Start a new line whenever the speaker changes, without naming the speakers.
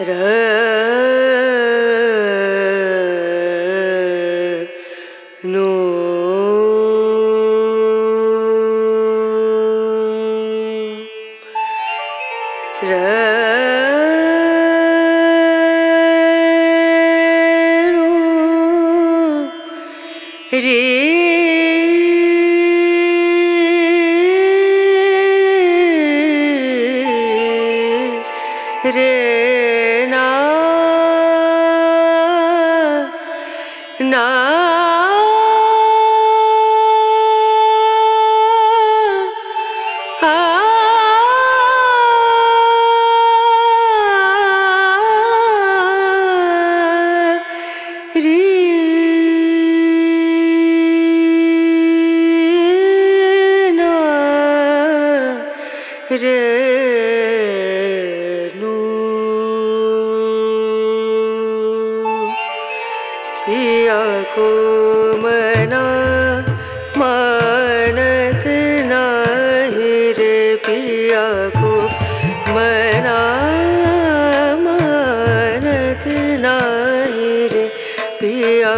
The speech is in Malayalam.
No Yeah. पिया को मना मानत नाही रे पिया को मना मानत नाही रे पिया